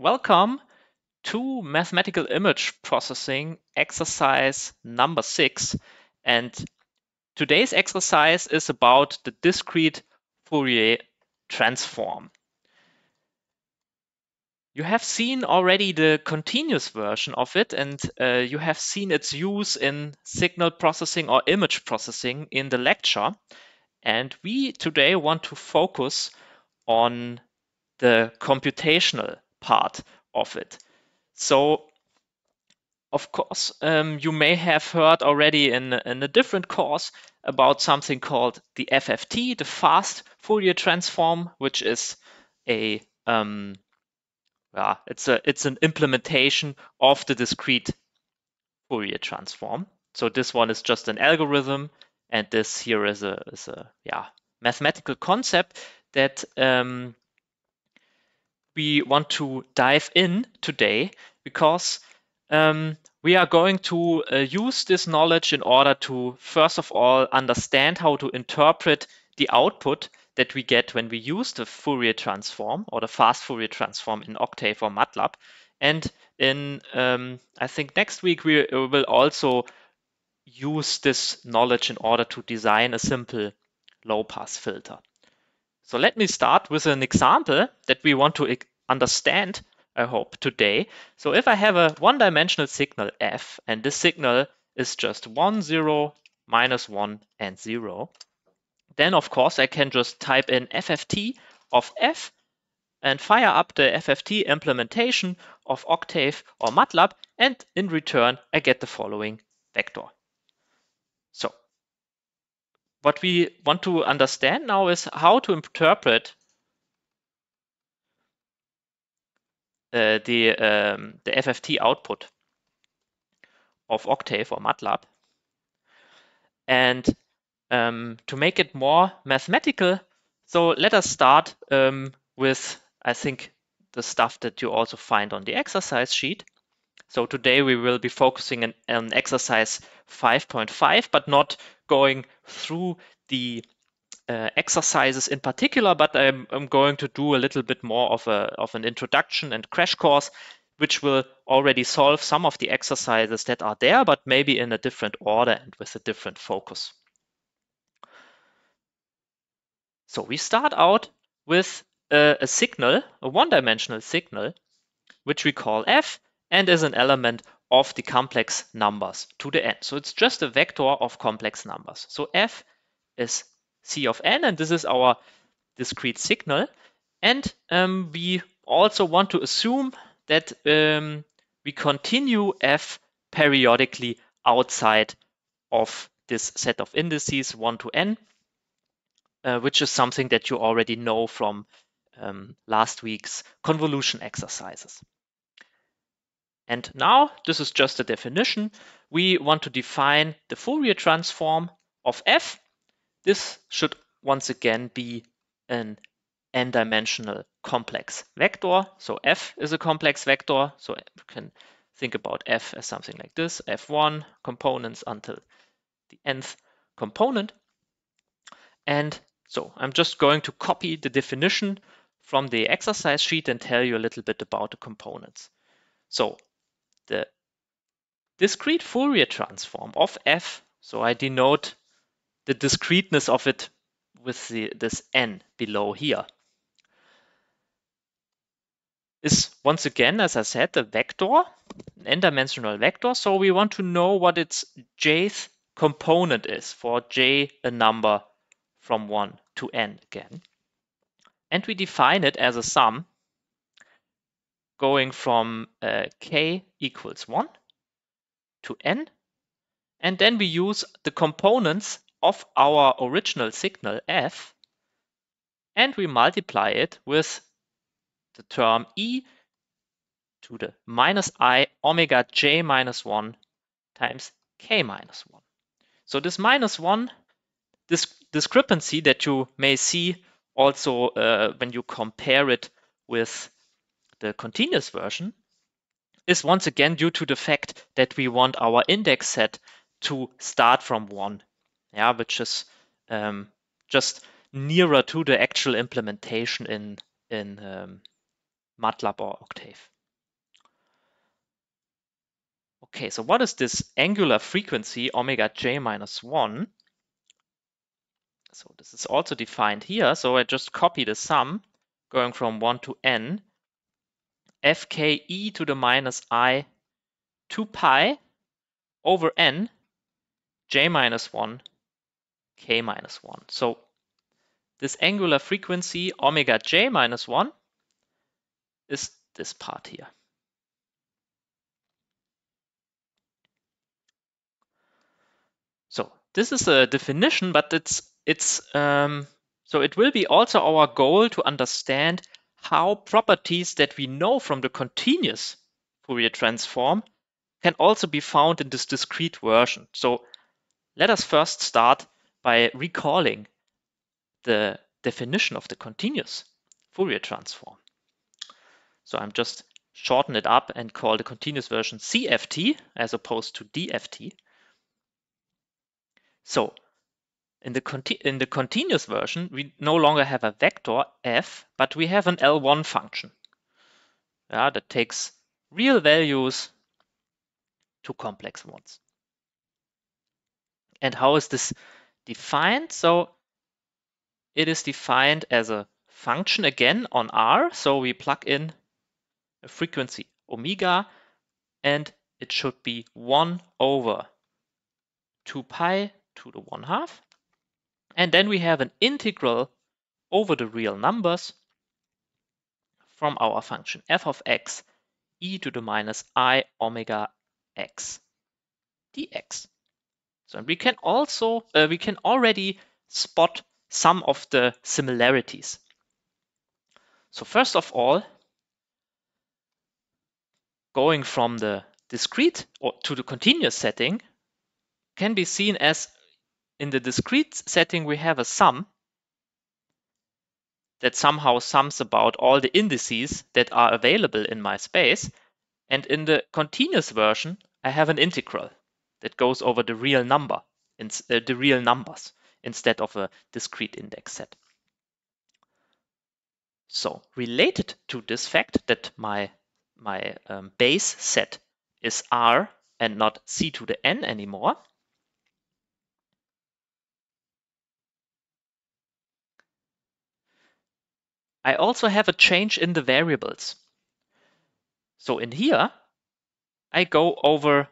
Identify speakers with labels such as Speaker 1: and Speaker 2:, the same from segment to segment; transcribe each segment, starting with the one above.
Speaker 1: welcome to mathematical image processing exercise number six. And today's exercise is about the discrete Fourier transform. You have seen already the continuous version of it, and uh, you have seen its use in signal processing or image processing in the lecture. And we today want to focus on the computational part of it. So, of course, um, you may have heard already in, in a different course about something called the FFT, the fast Fourier transform, which is a um, yeah, it's a it's an implementation of the discrete Fourier transform. So this one is just an algorithm, and this here is a is a yeah mathematical concept that um, we want to dive in today because um, we are going to uh, use this knowledge in order to, first of all, understand how to interpret the output that we get when we use the Fourier transform or the fast Fourier transform in Octave or MATLAB. And in, um, I think next week, we will also use this knowledge in order to design a simple low pass filter. So let me start with an example that we want to understand, I hope, today. So if I have a one-dimensional signal f, and this signal is just 1, 0, minus 1, and 0, then of course I can just type in FFT of f and fire up the FFT implementation of Octave or MATLAB, and in return I get the following vector. So what we want to understand now is how to interpret uh, the, um, the FFT output of Octave or MATLAB. And um, to make it more mathematical, so let us start um, with, I think, the stuff that you also find on the exercise sheet. So today we will be focusing on, on exercise 5.5, but not going through the uh, exercises in particular, but I'm, I'm, going to do a little bit more of, a, of an introduction and crash course, which will already solve some of the exercises that are there, but maybe in a different order and with a different focus. So we start out with a, a signal, a one-dimensional signal, which we call f, and is an element of the complex numbers to the n. So it's just a vector of complex numbers. So f is c of n, and this is our discrete signal. And um, we also want to assume that um, we continue f periodically outside of this set of indices 1 to n, uh, which is something that you already know from um, last week's convolution exercises. And now, this is just a definition. We want to define the Fourier transform of f. This should once again be an n-dimensional complex vector. So f is a complex vector. So you can think about f as something like this, f1 components until the nth component. And so I'm just going to copy the definition from the exercise sheet and tell you a little bit about the components. So the discrete Fourier transform of f, so I denote the discreteness of it with the, this n below here, is once again, as I said, a vector, an n-dimensional vector. So we want to know what its jth component is for j a number from 1 to n again. And we define it as a sum going from uh, k equals 1 to n. And then we use the components of our original signal f and we multiply it with the term e to the minus i omega j minus 1 times k minus 1. So this minus 1, this discrepancy that you may see also uh, when you compare it with the continuous version is once again due to the fact that we want our index set to start from one, yeah, which is um, just nearer to the actual implementation in in um, MATLAB or Octave. Okay, so what is this angular frequency omega j minus 1? So this is also defined here. So I just copy the sum going from 1 to n fk e to the minus i 2 pi over n j minus 1 k minus 1. So this angular frequency omega j minus 1 is this part here. So this is a definition, but it's it's um, so it will be also our goal to understand how properties that we know from the continuous Fourier transform can also be found in this discrete version. So let us first start by recalling the definition of the continuous Fourier transform. So I'm just shorten it up and call the continuous version CFT as opposed to DFT. So in the, in the continuous version, we no longer have a vector f, but we have an L1 function yeah, that takes real values to complex ones. And how is this defined? So it is defined as a function again on R. So we plug in a frequency omega and it should be 1 over 2 pi to the 1 half. And then we have an integral over the real numbers from our function f of x e to the minus i omega x dx. So we can also uh, we can already spot some of the similarities. So first of all, going from the discrete or to the continuous setting can be seen as in the discrete setting, we have a sum that somehow sums about all the indices that are available in my space. And in the continuous version, I have an integral that goes over the real number, uh, the real numbers, instead of a discrete index set. So related to this fact that my, my um, base set is R and not C to the N anymore, I also have a change in the variables. So in here, I go over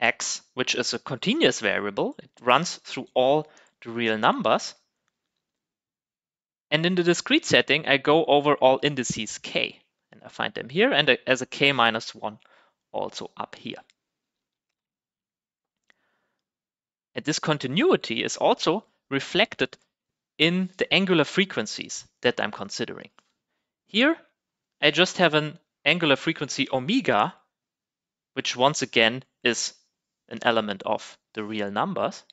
Speaker 1: x, which is a continuous variable. It runs through all the real numbers. And in the discrete setting, I go over all indices k. And I find them here and as a k minus 1 also up here. And this continuity is also reflected in the angular frequencies that I'm considering. Here, I just have an angular frequency omega, which once again is an element of the real numbers.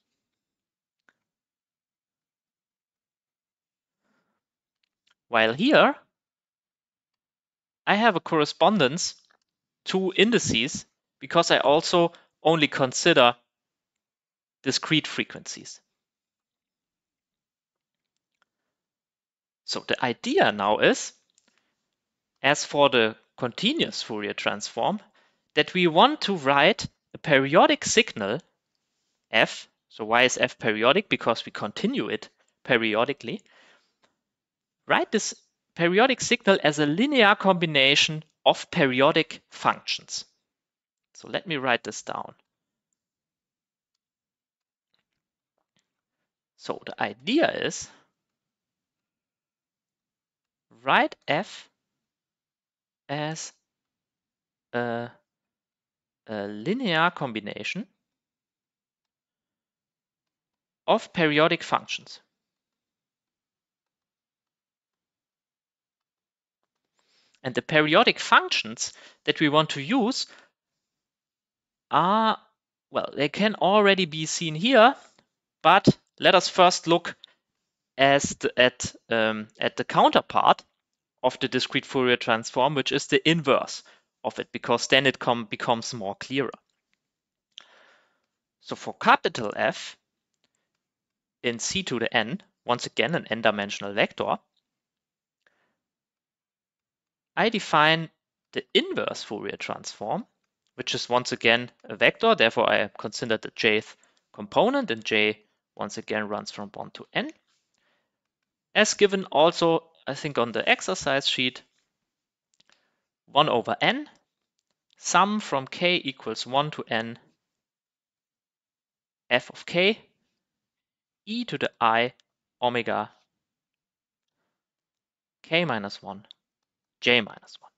Speaker 1: While here, I have a correspondence to indices because I also only consider discrete frequencies. So the idea now is, as for the continuous Fourier transform, that we want to write a periodic signal f. So why is f periodic? Because we continue it periodically. Write this periodic signal as a linear combination of periodic functions. So let me write this down. So the idea is write f as a, a linear combination of periodic functions. And the periodic functions that we want to use are, well, they can already be seen here, but let us first look the, at, um, at the counterpart of the discrete Fourier transform, which is the inverse of it, because then it becomes more clearer. So for capital F in C to the n, once again an n-dimensional vector, I define the inverse Fourier transform, which is once again a vector. Therefore, I consider the jth component, and j once again runs from 1 to n. As given also, I think on the exercise sheet, 1 over n, sum from k equals 1 to n, f of k, e to the i omega k minus 1, j minus 1.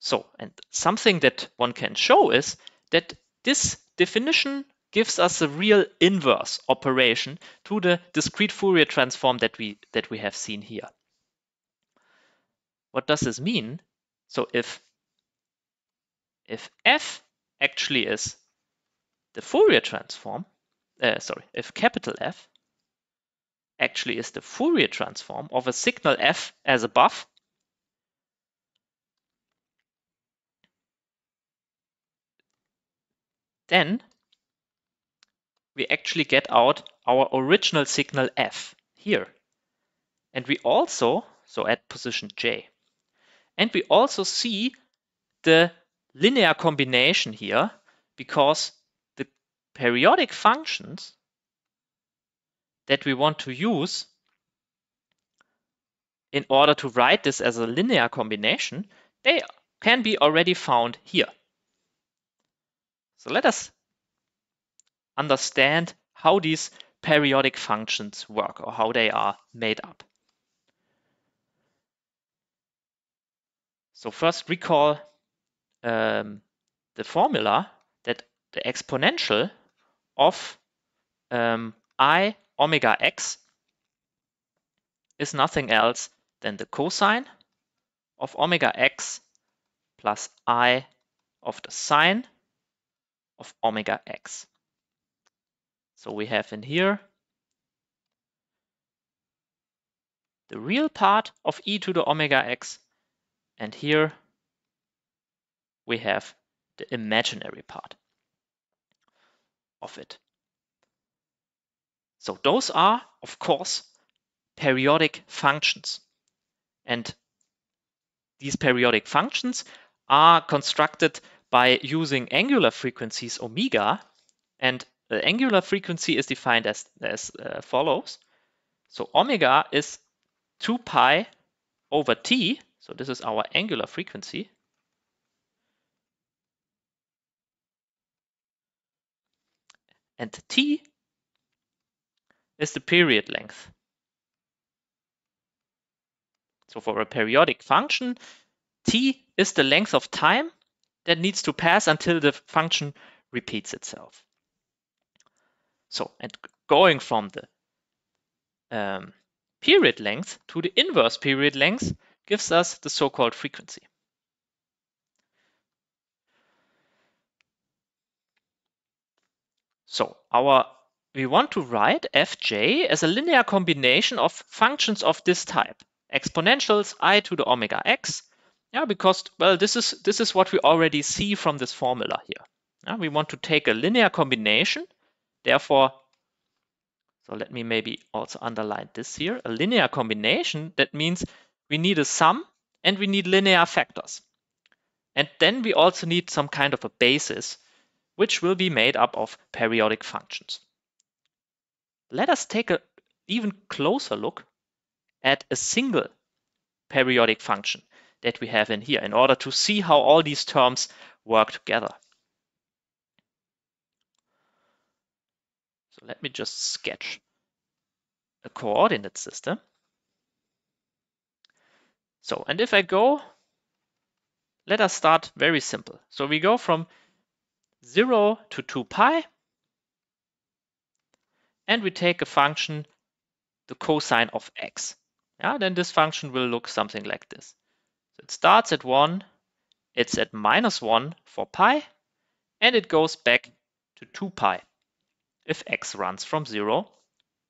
Speaker 1: So, and something that one can show is that this definition gives us a real inverse operation to the discrete Fourier transform that we that we have seen here. What does this mean? So if if f actually is the Fourier transform, uh, sorry, if capital F actually is the Fourier transform of a signal f as above, then we actually get out our original signal f here. And we also, so at position j, and we also see the linear combination here because the periodic functions that we want to use in order to write this as a linear combination, they can be already found here. So let us understand how these periodic functions work or how they are made up. So first recall um, the formula that the exponential of um, i omega x is nothing else than the cosine of omega x plus i of the sine of omega x. So we have in here the real part of e to the omega x, and here we have the imaginary part of it. So those are, of course, periodic functions. And these periodic functions are constructed by using angular frequencies omega. And the angular frequency is defined as, as uh, follows. So omega is 2 pi over t. So this is our angular frequency. And t is the period length. So for a periodic function, t is the length of time that needs to pass until the function repeats itself. So, and going from the um, period length to the inverse period length gives us the so-called frequency. So our we want to write fj as a linear combination of functions of this type, exponentials i to the omega x. Yeah, because well, this is this is what we already see from this formula here. Yeah, we want to take a linear combination, therefore. So let me maybe also underline this here. A linear combination, that means we need a sum and we need linear factors. And then we also need some kind of a basis, which will be made up of periodic functions let us take an even closer look at a single periodic function that we have in here in order to see how all these terms work together. Let me just sketch a coordinate system. So, and if I go, let us start very simple. So we go from 0 to 2 pi and we take a function, the cosine of x. Yeah, then this function will look something like this. So it starts at 1, it's at minus 1 for pi, and it goes back to 2 pi if x runs from 0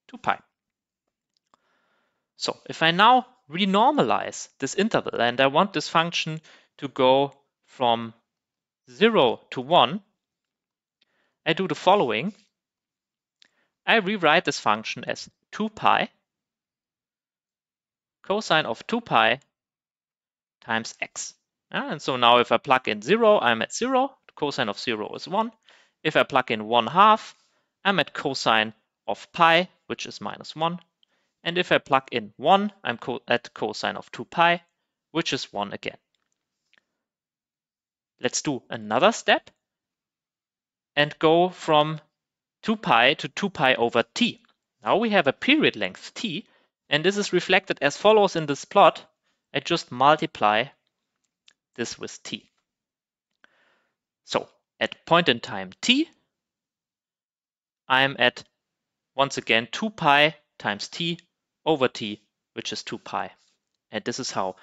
Speaker 1: to pi. So if I now renormalize this interval and I want this function to go from 0 to 1, I do the following. I rewrite this function as 2 pi cosine of 2 pi times x. Ah, and so now if I plug in 0, I'm at 0. The cosine of 0 is 1. If I plug in 1 half, I'm at cosine of pi, which is minus 1. And if I plug in 1, I'm co at cosine of 2 pi, which is 1 again. Let's do another step and go from 2 pi to 2 pi over t. Now we have a period length t, and this is reflected as follows in this plot. I just multiply this with t. So at point in time t, I'm at, once again, 2 pi times t over t, which is 2 pi. And this is how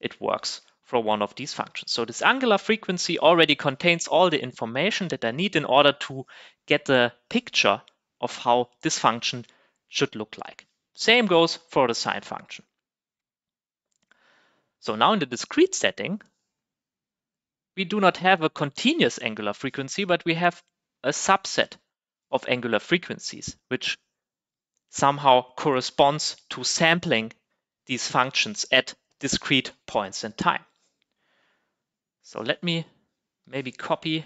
Speaker 1: it works for one of these functions. So this angular frequency already contains all the information that I need in order to get the picture of how this function should look like. Same goes for the sine function. So now in the discrete setting, we do not have a continuous angular frequency, but we have a subset of angular frequencies, which somehow corresponds to sampling these functions at discrete points in time. So let me maybe copy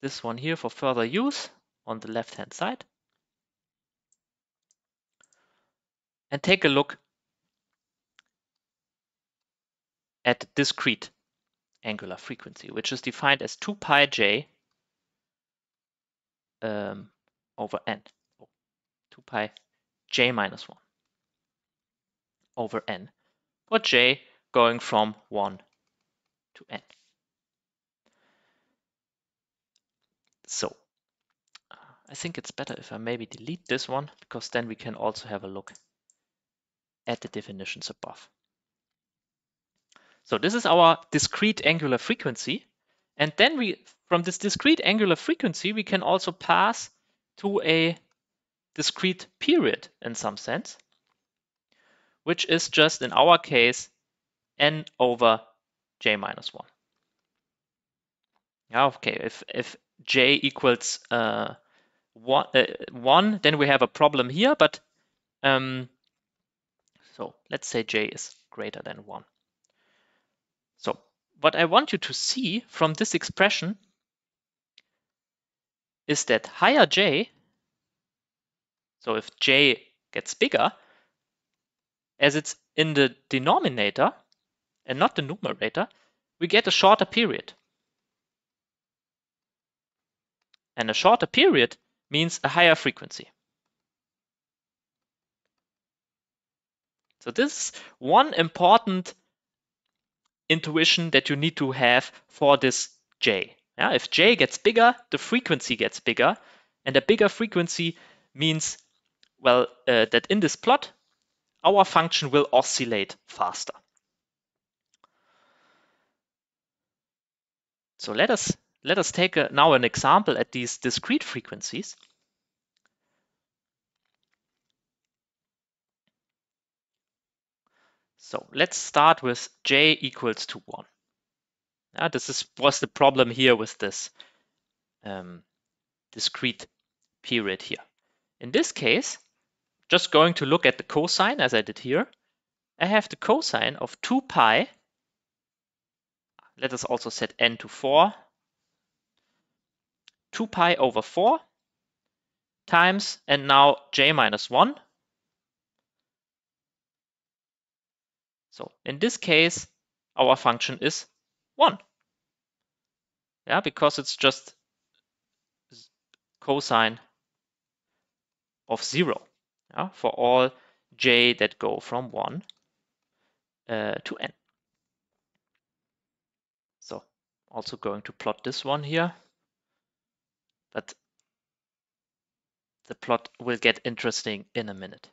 Speaker 1: this one here for further use on the left-hand side. And take a look at discrete angular frequency, which is defined as 2 pi j um, over n. Oh, 2 pi j minus 1 over n, for j going from 1 to n. So I think it's better if I maybe delete this one, because then we can also have a look at the definitions above. So this is our discrete angular frequency. And then we, from this discrete angular frequency, we can also pass to a discrete period in some sense, which is just in our case, n over j minus 1. Yeah, okay, if, if j equals uh, one, uh, 1, then we have a problem here, but um, so let's say j is greater than 1 what I want you to see from this expression is that higher j, so if j gets bigger, as it's in the denominator and not the numerator, we get a shorter period. And a shorter period means a higher frequency. So this is one important intuition that you need to have for this J. Yeah, if J gets bigger, the frequency gets bigger, and a bigger frequency means, well, uh, that in this plot, our function will oscillate faster. So let us let us take a, now an example at these discrete frequencies. So let's start with j equals to 1. Yeah, this is, was the problem here with this um, discrete period here. In this case, just going to look at the cosine as I did here, I have the cosine of 2 pi. Let us also set n to 4. 2 pi over 4 times, and now j minus 1 So in this case, our function is 1. Yeah, because it's just cosine of 0 yeah, for all j that go from 1 uh, to n. So also going to plot this one here, but the plot will get interesting in a minute.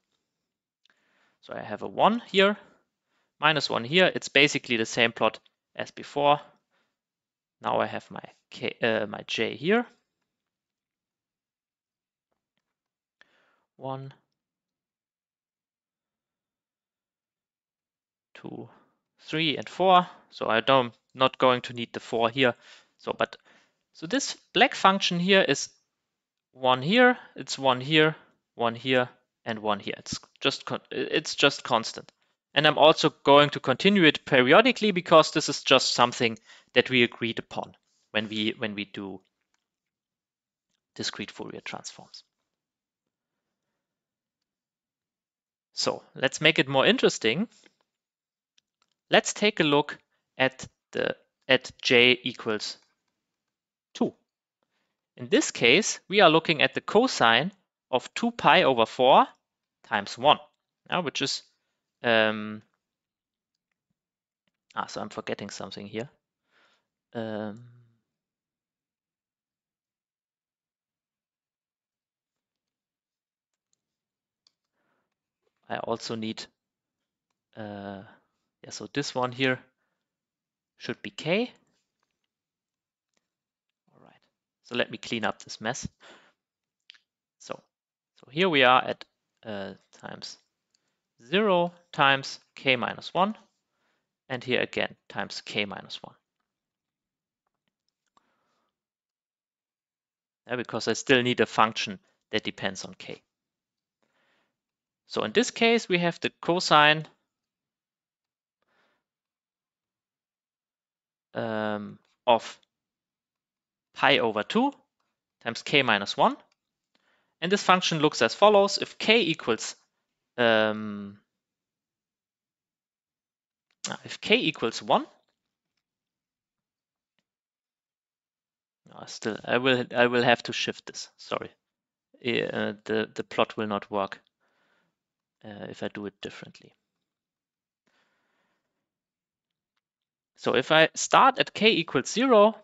Speaker 1: So I have a 1 here minus 1 here. It's basically the same plot as before. Now I have my, K, uh, my j here. 1, 2, 3, and 4. So I don't not going to need the 4 here. So but so this black function here is 1 here, it's 1 here, 1 here, and 1 here. It's just it's just constant And I'm also going to continue it periodically because this is just something that we agreed upon when we when we do discrete Fourier transforms. So let's make it more interesting. Let's take a look at the at j equals 2. In this case, we are looking at the cosine of 2 pi over 4 times 1, yeah, which is, um, ah, so I'm forgetting something here. Um, I also need, uh, yeah, so this one here should be k. All right, so let me clean up this mess. So, so here we are at uh, times 0 times k minus 1, and here again times k minus 1. Yeah, because I still need a function that depends on k. So in this case, we have the cosine um, of pi over 2 times k minus 1. And this function looks as follows. If k equals um, ah, if k equals 1, no, still I will I will have to shift this. Sorry, uh, the the plot will not work uh, if I do it differently. So if I start at k equals 0,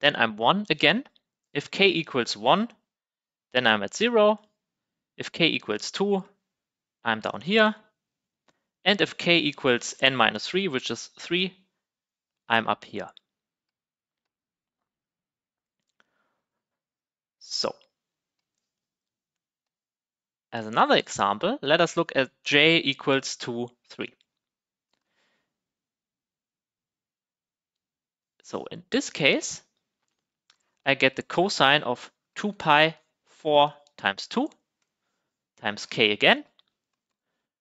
Speaker 1: then I'm 1 again. If k equals 1, then I'm at 0. If k equals 2, I'm down here. And if k equals n minus 3, which is 3, I'm up here. So as another example, let us look at j equals 2, 3. So in this case, I get the cosine of 2 pi 4 times 2 times k again,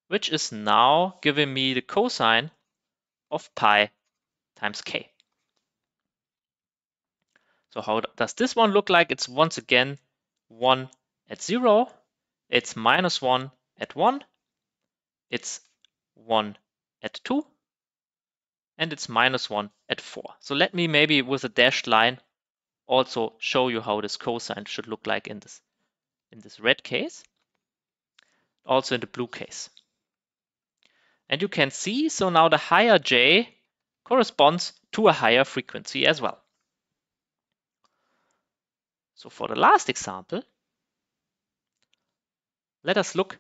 Speaker 1: which is now giving me the cosine of pi times k. So how does this one look like? It's once again 1 at 0, it's minus 1 at 1, it's 1 at 2, and it's minus 1 at 4. So let me maybe with a dashed line also show you how this cosine should look like in this, in this red case, also in the blue case. And you can see, so now the higher j corresponds to a higher frequency as well. So for the last example, let us look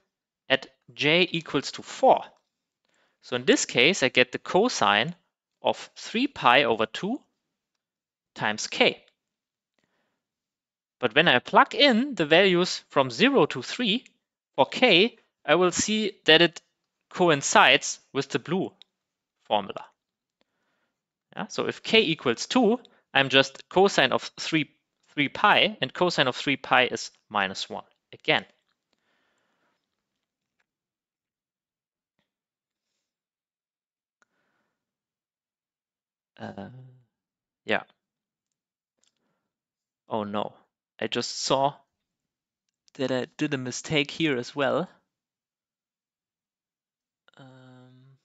Speaker 1: at j equals to 4. So in this case, I get the cosine of 3 pi over 2 times k. But when I plug in the values from 0 to 3 for k, I will see that it coincides with the blue formula. Yeah, so if k equals 2, I'm just cosine of 3, 3 pi, and cosine of 3 pi is minus 1 again. Uh, yeah. Oh no, I just saw that I did a mistake here as well. Um,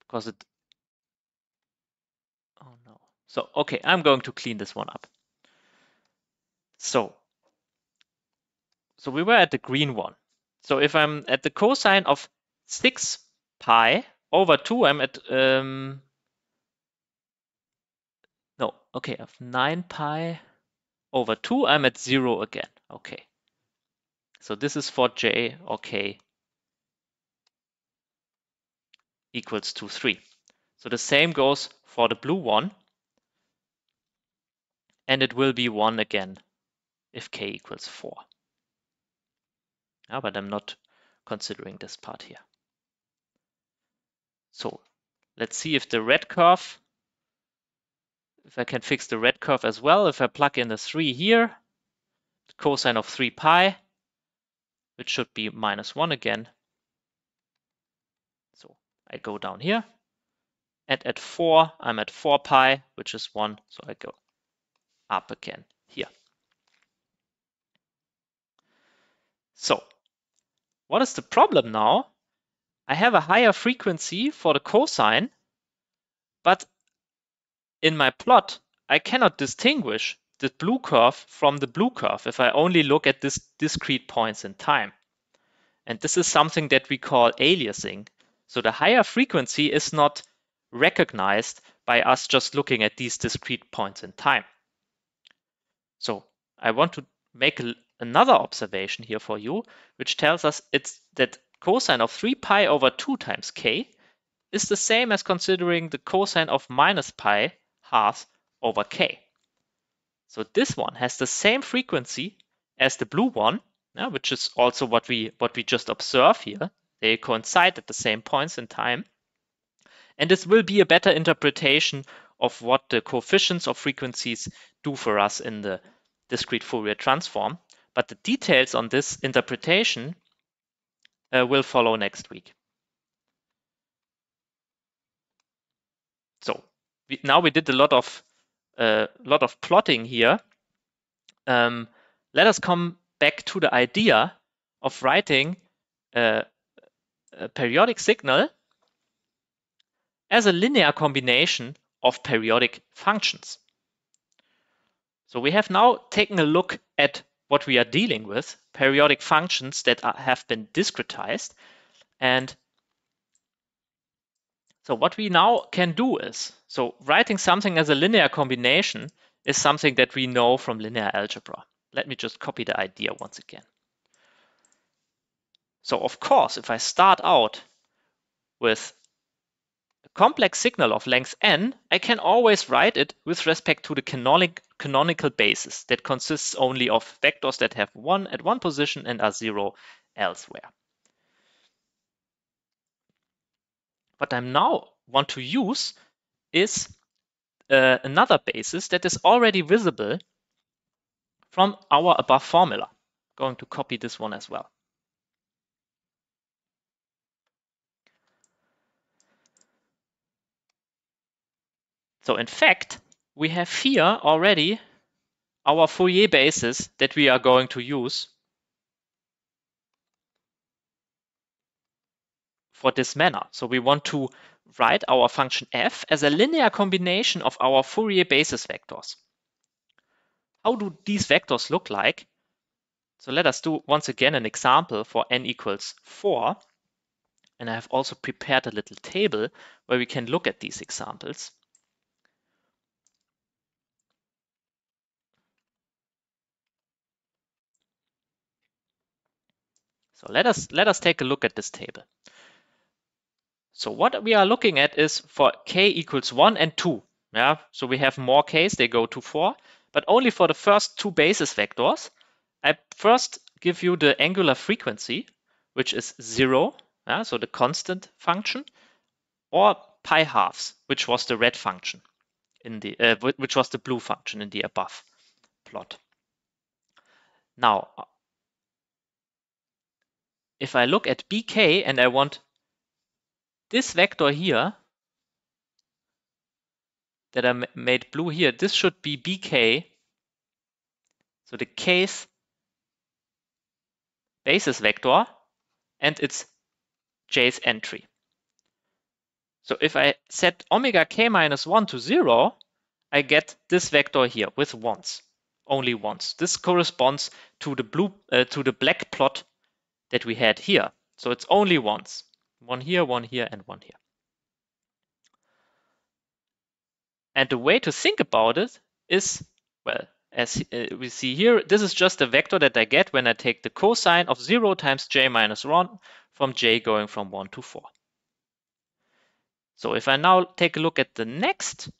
Speaker 1: because it, oh no. So, okay, I'm going to clean this one up. So, so we were at the green one. So if I'm at the cosine of 6 pi over 2, I'm at, um, okay, of 9 pi over 2, I'm at 0 again. Okay. So this is for j or k equals to 3. So the same goes for the blue one. And it will be 1 again if k equals 4. Yeah, but I'm not considering this part here. So let's see if the red curve, if I can fix the red curve as well. If I plug in the 3 here, cosine of 3 pi, which should be minus 1 again. So I go down here. And at 4, I'm at 4 pi, which is 1. So I go up again here. So what is the problem now? I have a higher frequency for the cosine, but in my plot, I cannot distinguish the blue curve from the blue curve if I only look at this discrete points in time. And this is something that we call aliasing. So the higher frequency is not recognized by us just looking at these discrete points in time. So I want to make another observation here for you, which tells us it's that cosine of 3 pi over 2 times k is the same as considering the cosine of minus pi half over k. So this one has the same frequency as the blue one, yeah, which is also what we what we just observe here. They coincide at the same points in time. And this will be a better interpretation of what the coefficients of frequencies do for us in the discrete Fourier transform. But the details on this interpretation uh, will follow next week. So we, now we did a lot of a lot of plotting here, um, let us come back to the idea of writing a, a periodic signal as a linear combination of periodic functions. So we have now taken a look at what we are dealing with, periodic functions that are, have been discretized. And so what we now can do is, so writing something as a linear combination is something that we know from linear algebra. Let me just copy the idea once again. So of course, if I start out with a complex signal of length n, I can always write it with respect to the canonic, canonical basis that consists only of vectors that have 1 at one position and are 0 elsewhere. What I now want to use is uh, another basis that is already visible from our above formula. I'm going to copy this one as well. So in fact, we have here already our Fourier basis that we are going to use for this manner. So we want to write our function f as a linear combination of our Fourier basis vectors. How do these vectors look like? So let us do once again an example for n equals 4. And I have also prepared a little table where we can look at these examples. So let us, let us take a look at this table. So what we are looking at is for k equals 1 and 2. Yeah, so we have more k's, they go to 4, but only for the first two basis vectors. I first give you the angular frequency, which is 0, yeah, so the constant function, or pi halves, which was the red function in the uh, which was the blue function in the above plot. Now, if I look at bk and I want this vector here that I made blue here, this should be bk. So the kth basis vector and its jth entry. So if I set omega k minus 1 to 0, I get this vector here with ones, only ones. This corresponds to the blue uh, to the black plot that we had here. So it's only ones. One here, one here, and one here. And the way to think about it is, well, as uh, we see here, this is just a vector that I get when I take the cosine of 0 times j minus 1 from j going from 1 to 4. So if I now take a look at the next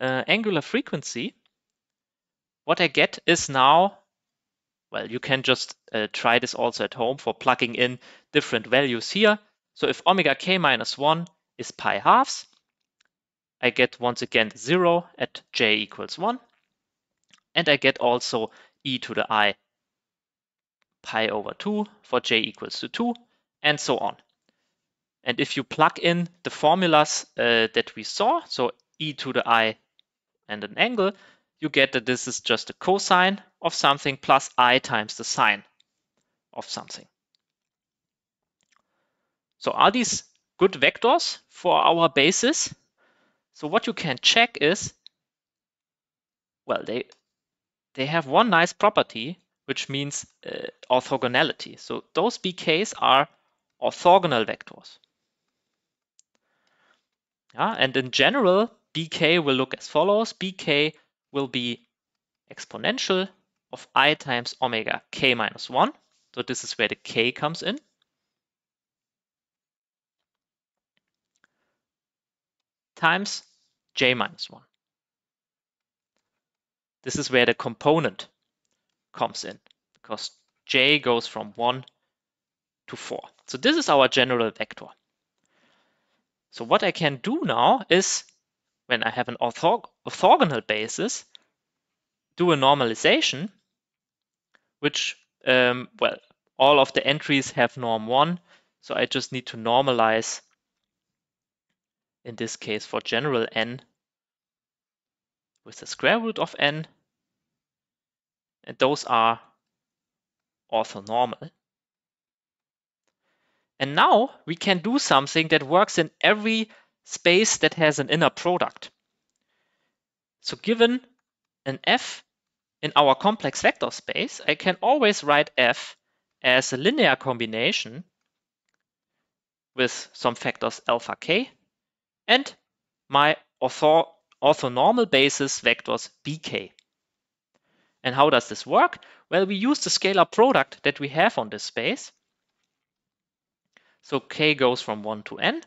Speaker 1: uh, angular frequency, what I get is now well, you can just uh, try this also at home for plugging in different values here. So if omega k minus 1 is pi halves, I get once again 0 at j equals 1. And I get also e to the i pi over 2 for j equals to 2, and so on. And if you plug in the formulas uh, that we saw, so e to the i and an angle, you get that this is just a cosine of something plus i times the sine of something. So are these good vectors for our basis? So what you can check is, well, they they have one nice property, which means uh, orthogonality. So those bk's are orthogonal vectors. Yeah, and in general, bk will look as follows. bk will be exponential of i times omega k minus 1. So this is where the k comes in. Times j minus 1. This is where the component comes in because j goes from 1 to 4. So this is our general vector. So what I can do now is when I have an orthogonal basis, do a normalization, which, um, well, all of the entries have norm 1. So I just need to normalize, in this case for general n, with the square root of n. And those are orthonormal. And now we can do something that works in every space that has an inner product. So given an f in our complex vector space, I can always write f as a linear combination with some factors alpha k and my ortho orthonormal basis vectors bk. And how does this work? Well, we use the scalar product that we have on this space. So k goes from 1 to n.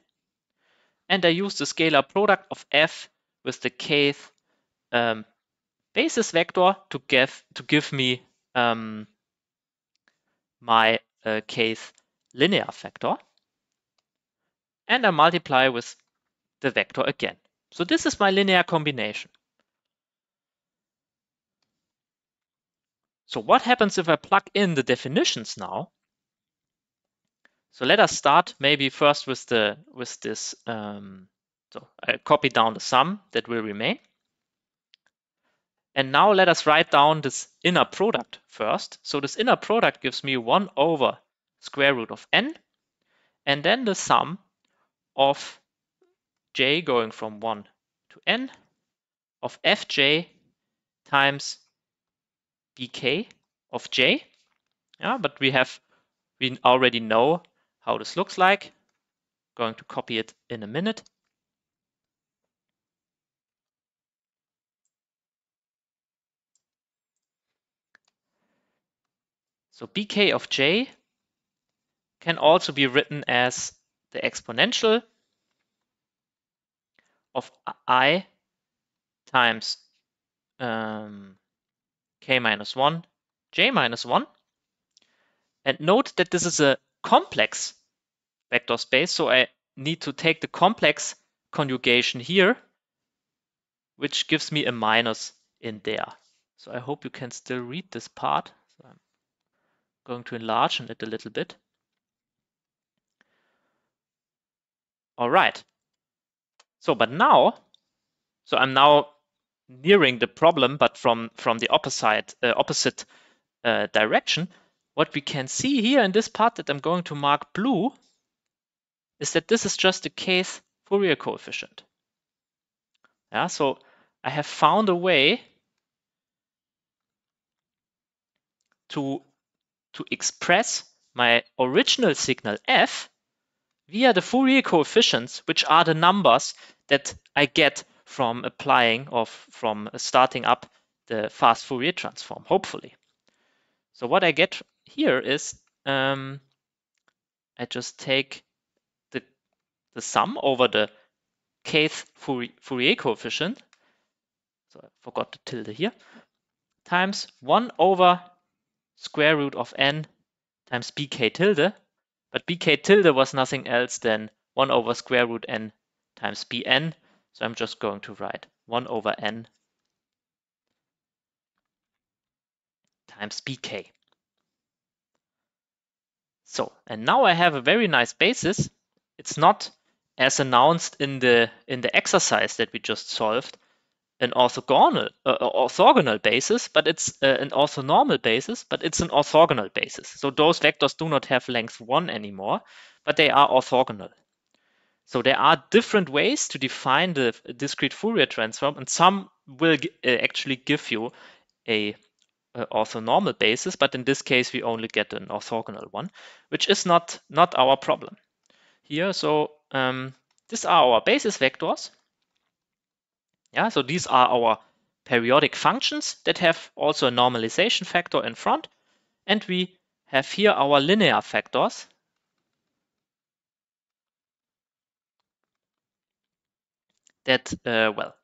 Speaker 1: And I use the scalar product of f with the kth um, basis vector to give to give me um, my uh, kth linear vector. And I multiply with the vector again. So this is my linear combination. So what happens if I plug in the definitions now? So let us start maybe first with the with this. Um, so I copy down the sum that will remain. And now let us write down this inner product first. So this inner product gives me 1 over square root of n, and then the sum of j going from 1 to n of fj times bk of j. Yeah, but we have we already know how this looks like. Going to copy it in a minute. So bk of j can also be written as the exponential of i times um, k minus 1, j minus 1. And note that this is a complex vector space, so I need to take the complex conjugation here, which gives me a minus in there. So I hope you can still read this part. So I'm going to enlarge it a little bit. All right. So, but now, so I'm now nearing the problem, but from, from the opposite, uh, opposite uh, direction. What we can see here in this part that I'm going to mark blue is that this is just a kth Fourier coefficient. Yeah, so I have found a way to, to express my original signal f via the Fourier coefficients, which are the numbers that I get from applying or from starting up the fast Fourier transform, hopefully. So what I get here is um, I just take the, the sum over the kth Fourier coefficient, so I forgot the tilde here, times 1 over square root of n times bk tilde, but bk tilde was nothing else than 1 over square root n times bn, so I'm just going to write 1 over n times bk. So, and now I have a very nice basis. It's not as announced in the in the exercise that we just solved, an orthogonal uh, orthogonal basis, but it's uh, an orthonormal basis, but it's an orthogonal basis. So those vectors do not have length one anymore, but they are orthogonal. So there are different ways to define the discrete Fourier transform, and some will uh, actually give you a, a, orthonormal basis, but in this case we only get an orthogonal one, which is not not our problem here. So um, these are our basis vectors. Yeah, so these are our periodic functions that have also a normalization factor in front, and we have here our linear factors that, uh, well,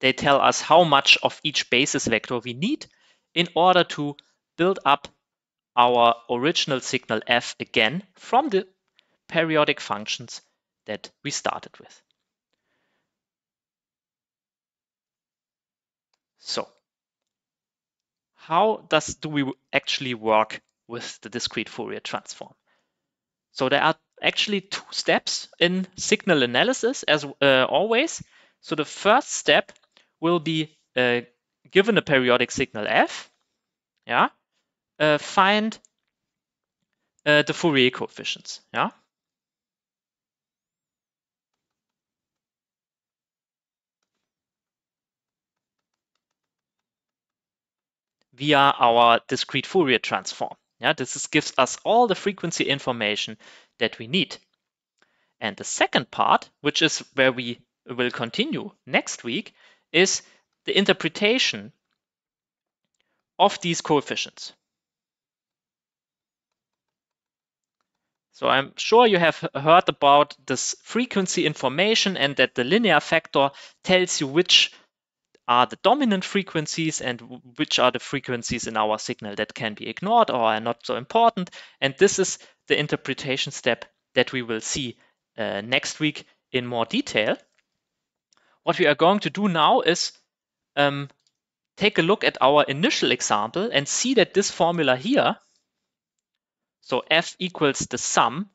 Speaker 1: they tell us how much of each basis vector we need in order to build up our original signal f again from the periodic functions that we started with. So how does do we actually work with the discrete Fourier transform? So there are actually two steps in signal analysis as uh, always. So the first step will be uh, given a periodic signal f, yeah, uh, find uh, the Fourier coefficients, yeah. Via our discrete Fourier transform. Yeah, this is, gives us all the frequency information that we need. And the second part, which is where we will continue next week, is the interpretation of these coefficients. So I'm sure you have heard about this frequency information and that the linear factor tells you which are the dominant frequencies and which are the frequencies in our signal that can be ignored or are not so important. And this is the interpretation step that we will see uh, next week in more detail. What we are going to do now is um, take a look at our initial example and see that this formula here, so f equals the sum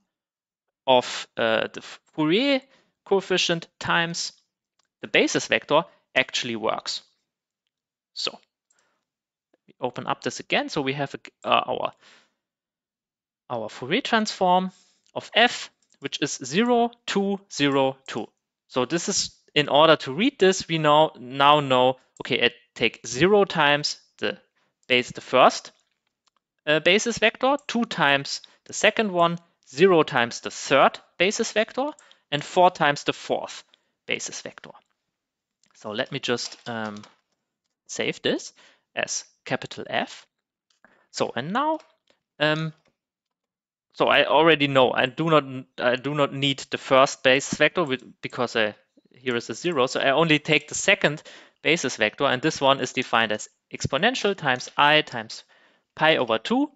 Speaker 1: of uh, the Fourier coefficient times the basis vector actually works. So we open up this again. So we have uh, our, our Fourier transform of f, which is 0, 2, 0, 2. So this is, in order to read this, we now, now know, okay, I take 0 times the base, the first uh, basis vector, 2 times the second one, 0 times the third basis vector, and 4 times the fourth basis vector. So let me just um, save this as capital F. So and now, um, so I already know I do not I do not need the first basis vector because I, here is a zero. So I only take the second basis vector, and this one is defined as exponential times i times pi over 2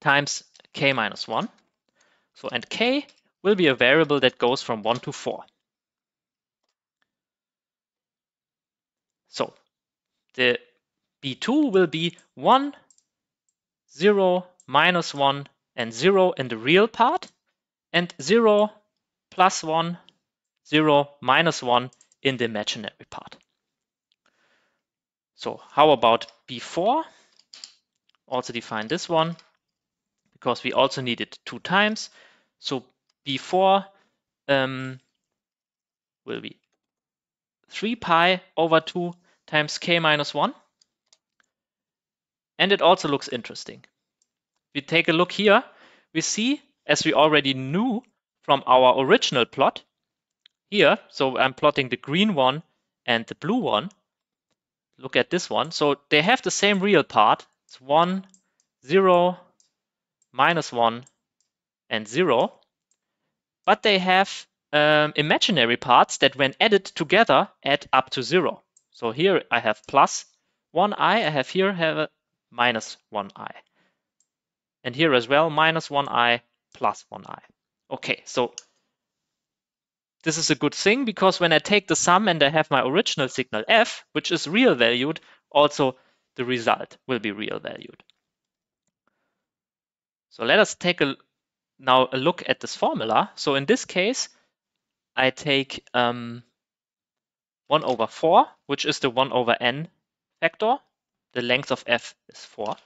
Speaker 1: times k minus 1. So and k will be a variable that goes from 1 to 4. So the B2 will be 1, 0, minus 1, and 0 in the real part, and 0, plus 1, 0, minus 1 in the imaginary part. So how about B4? Also define this one, because we also need it two times. So B4 um, will be 3 pi over 2 times k minus 1. And it also looks interesting. We take a look here, we see, as we already knew from our original plot, here, so I'm plotting the green one and the blue one. Look at this one. So they have the same real part. It's 1, 0, minus 1, and 0. But they have um, imaginary parts that when added together add up to 0. So here I have plus 1i, I have here have a minus 1i. And here as well, minus 1i plus 1i. Okay, so this is a good thing because when I take the sum and I have my original signal f, which is real valued, also the result will be real valued. So let us take a now a look at this formula. So in this case, I take um, 1 over 4, which is the 1 over n factor. The length of f is 4.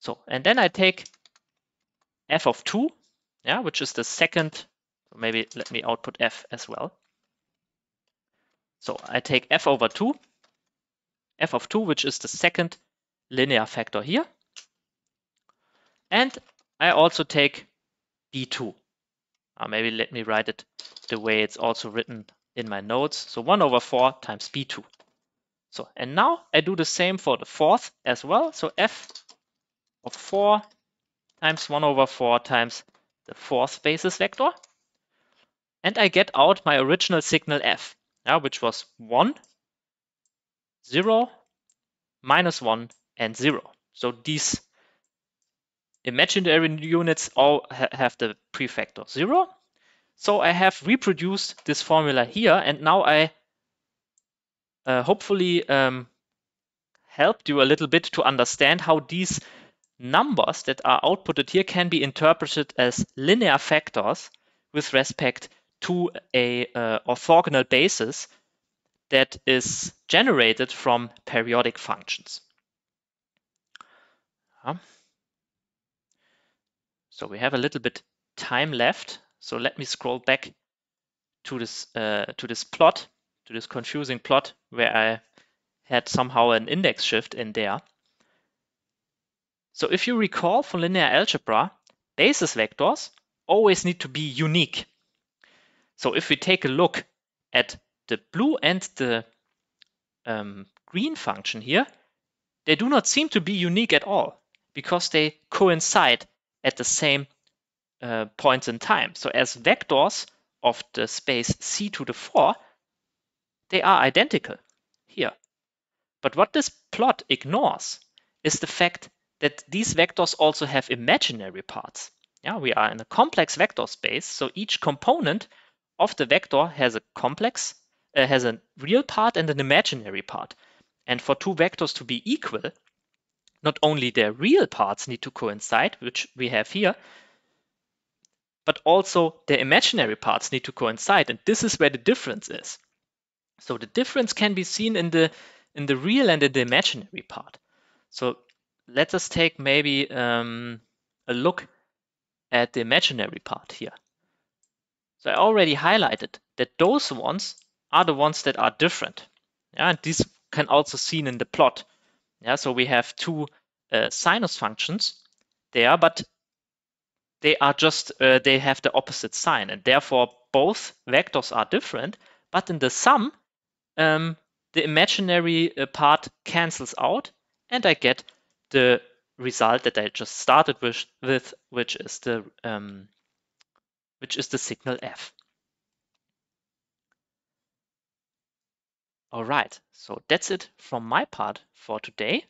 Speaker 1: So, and then I take f of 2, yeah, which is the second, so maybe let me output f as well. So I take f over 2, f of 2, which is the second linear factor here. And I also take b2. Uh, maybe let me write it the way it's also written in my notes. So 1 over 4 times b2. So, and now I do the same for the fourth as well. So f of 4 times 1 over 4 times the fourth basis vector. And I get out my original signal f, yeah, which was 1, 0, minus 1, and 0. So these imaginary units all ha have the prefactor 0. So I have reproduced this formula here, and now I uh, hopefully um, helped you a little bit to understand how these numbers that are outputted here can be interpreted as linear factors with respect to a uh, orthogonal basis that is generated from periodic functions. Yeah. So we have a little bit time left. So let me scroll back to this uh, to this plot, to this confusing plot where I had somehow an index shift in there. So if you recall from linear algebra, basis vectors always need to be unique. So if we take a look at the blue and the um, green function here, they do not seem to be unique at all because they coincide at the same uh, points in time. So as vectors of the space C to the 4, they are identical here. But what this plot ignores is the fact that these vectors also have imaginary parts. Yeah, we are in a complex vector space, so each component of the vector has a complex, uh, has a real part and an imaginary part. And for two vectors to be equal, not only their real parts need to coincide, which we have here, but also their imaginary parts need to coincide. And this is where the difference is. So the difference can be seen in the in the real and in the imaginary part. So let us take maybe um, a look at the imaginary part here. So I already highlighted that those ones are the ones that are different. Yeah, and these can also seen in the plot. Yeah, so we have two uh, sinus functions there, but they are just, uh, they have the opposite sign and therefore both vectors are different, but in the sum, um, the imaginary uh, part cancels out and I get the result that I just started with, with which is the um, which is the signal f. All right, so that's it from my part for today.